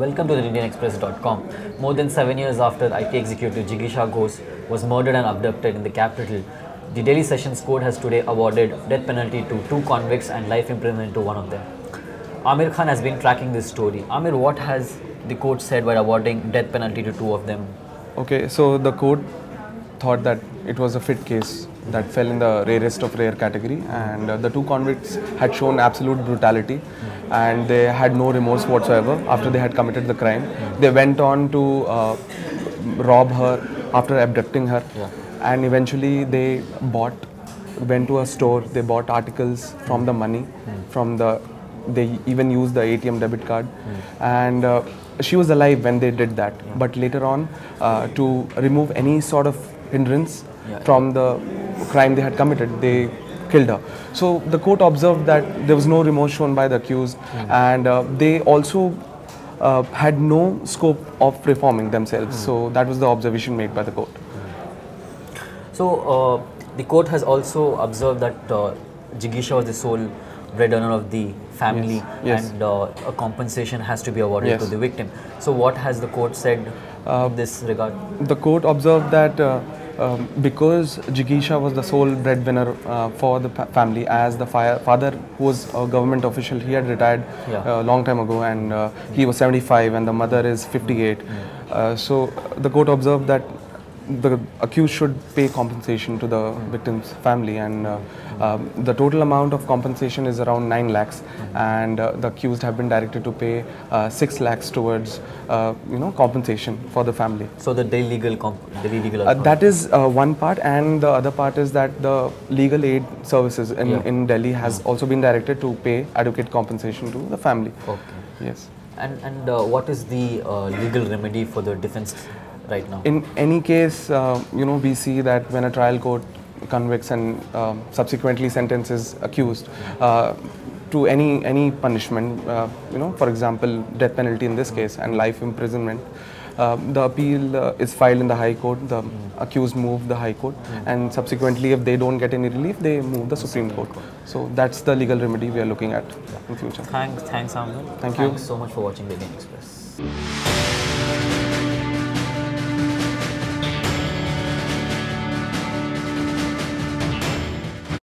Welcome to the IndianExpress.com. More than seven years after IT executive Jigisha Ghosh was murdered and abducted in the capital, the Delhi Sessions Court has today awarded death penalty to two convicts and life imprisonment to one of them. Amir Khan has been tracking this story. Amir, what has the court said by awarding death penalty to two of them? Okay, so the court thought that it was a fit case that fell in the rarest of rare category, and uh, the two convicts had shown absolute brutality, and they had no remorse whatsoever after they had committed the crime. They went on to uh, rob her after abducting her, and eventually they bought, went to a store, they bought articles from the money, from the they even used the ATM debit card, and uh, she was alive when they did that. But later on, uh, to remove any sort of hindrance from the crime they had committed, they killed her. So the court observed that there was no remorse shown by the accused, and uh, they also uh, had no scope of reforming themselves. So that was the observation made by the court. So, uh, the court has also observed that uh, Jigisha was the sole breadwinner of the family Yes, yes. and uh, a compensation has to be awarded to the victim. So, what has the court said Uh, in this regard? the court observed that uh, um, because Jigisha was the sole breadwinner uh, for the family, as the fire, father, who was a government official, he had retired Yeah. a long time ago, and uh, he was 75, and the mother is 58. Uh, so uh, the court observed that the accused should pay compensation to the victim's family, and uh, um, the total amount of compensation is around 9 lakhs, and uh, the accused have been directed to pay uh, 6 lakhs towards, uh, you know, compensation for the family. So, the Delhi legal, Delhi legal Uh, that is uh, one part, and the other part is that the legal aid services in, Yeah. in Delhi has also been directed to pay adequate compensation to the family. Okay. Yes. And, and uh, what is the uh, legal remedy for the defense right now? In any case, uh, you know, we see that when a trial court convicts and um, subsequently sentences accused uh, to any any punishment, uh, you know, for example, death penalty in this case and life imprisonment. Uh, the appeal uh, is filed in the High Court. The accused move the High Court, and subsequently, if they don't get any relief, they move the Supreme Court. So that's the legal remedy we are looking at in future. Thanks, thanks, Amir. Thank you. Thanks so much for watching the Indian Express.